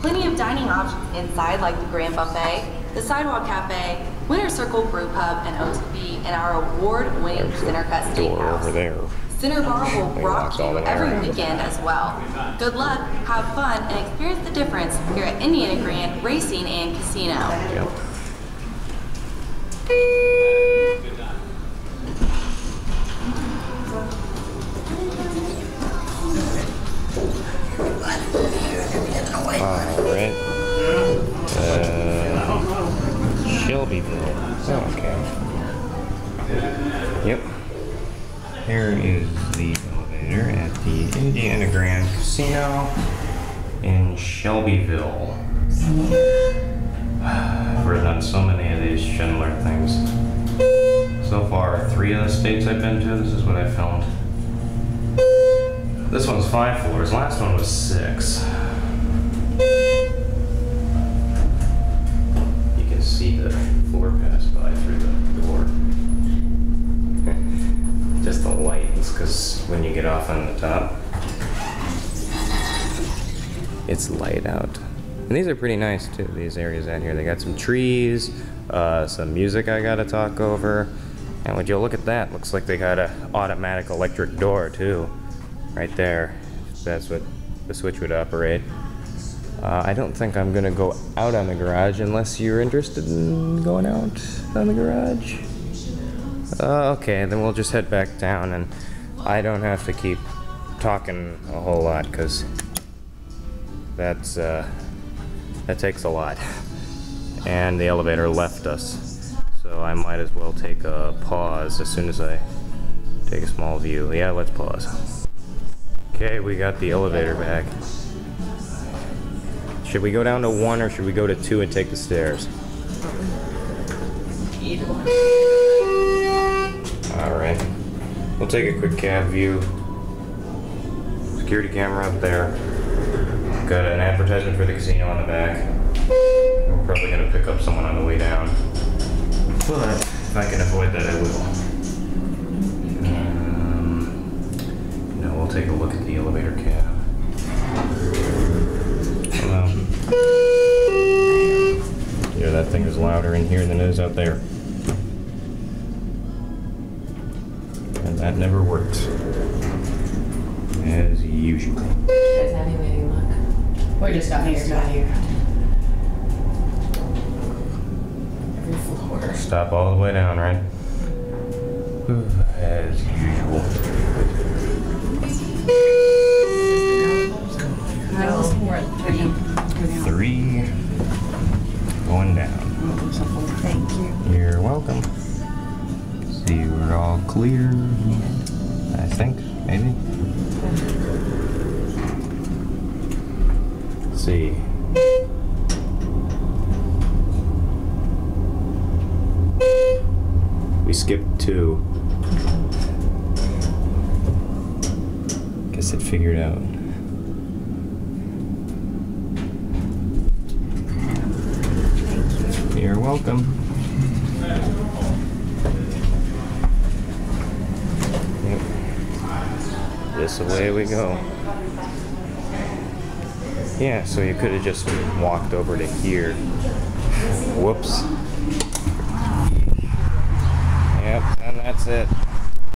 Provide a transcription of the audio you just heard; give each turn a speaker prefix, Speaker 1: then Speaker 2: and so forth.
Speaker 1: Plenty of dining options inside, like the Grand Buffet, the Sidewalk Cafe, Winner's Circle Brew Pub, and OTB, and our award-winning Center Cut
Speaker 2: Door over
Speaker 1: Steakhouse.
Speaker 2: there.
Speaker 1: Center Bar will
Speaker 2: They
Speaker 1: rock you every weekend as well. Good luck, have fun, and experience the difference here at Indiana Grand Racing and Casino.
Speaker 2: Yep. Alright. Uh, Shelbyville. Oh, okay. Yep. Here is the elevator at the Indiana Grand Casino in Shelbyville. I've done so many of these Schindler things. So far, three of the states I've been to, this is what I filmed. This one's five floors, last one was six. You can see the floor pass by through the door. Just the lights, because when you get off on the top, it's light out. And these are pretty nice too, these areas out here. They got some trees, uh, some music I gotta talk over. And would you look at that? Looks like they got a automatic electric door too. Right there. That's what the switch would operate. Uh, I don't think I'm gonna go out on the garage unless you're interested in going out on the garage. Uh, okay, then we'll just head back down and I don't have to keep talking a whole lot because that's, uh, that takes a lot. And the elevator left us. So I might as well take a pause as soon as I take a small view. Yeah, let's pause. Okay, we got the elevator back. Should we go down to one or should we go to two and take the stairs? We'll take a quick cab view. Security camera up there. Got an advertisement for the casino on the back. We're probably gonna pick up someone on the way down. But if I can avoid that, I will. Um, no, we'll take a look at the elevator cab. Hello. Yeah, that thing is louder in here than it is out there. That never works. As usual.
Speaker 3: You guys have any luck?
Speaker 4: We just got here.
Speaker 3: Got here. Every floor.
Speaker 2: Stop all the way down, right? As usual.
Speaker 4: No, we're at three.
Speaker 2: Three. Going down.
Speaker 4: Thank you.
Speaker 2: You're welcome. We're all clear. I think, maybe. Let's see. We skipped two. Guess it figured out. You're welcome. Yep. This way we go. Yeah, so you could have just walked over to here. Whoops. Yep, and that's it.